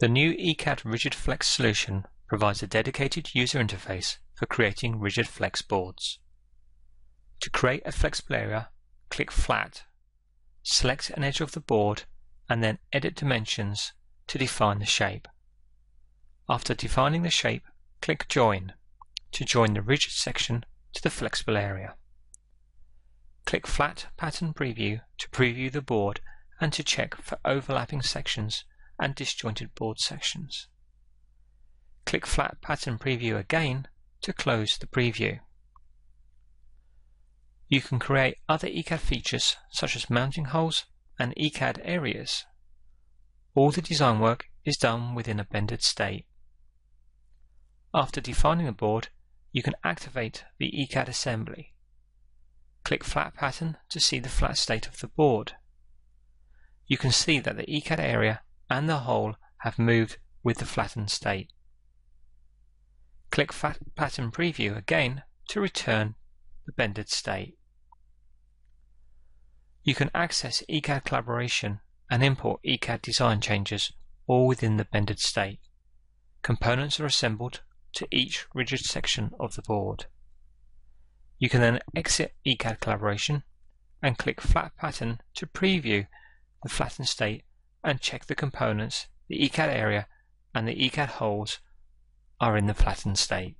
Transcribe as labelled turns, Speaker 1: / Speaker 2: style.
Speaker 1: The new ECAD Rigid Flex solution provides a dedicated user interface for creating rigid flex boards. To create a flexible area, click Flat, select an edge of the board and then Edit Dimensions to define the shape. After defining the shape, click Join to join the rigid section to the flexible area. Click Flat Pattern Preview to preview the board and to check for overlapping sections and disjointed board sections. Click Flat Pattern Preview again to close the preview. You can create other ECAD features such as mounting holes and ECAD areas. All the design work is done within a bended state. After defining the board, you can activate the ECAD assembly. Click Flat Pattern to see the flat state of the board. You can see that the ECAD area and the hole have moved with the flattened state. Click Flat Pattern Preview again to return the bended state. You can access ECAD collaboration and import ECAD design changes all within the bended state. Components are assembled to each rigid section of the board. You can then exit ECAD collaboration and click Flat Pattern to preview the flattened state and check the components, the ECAD area and the ECAD holes are in the flattened state.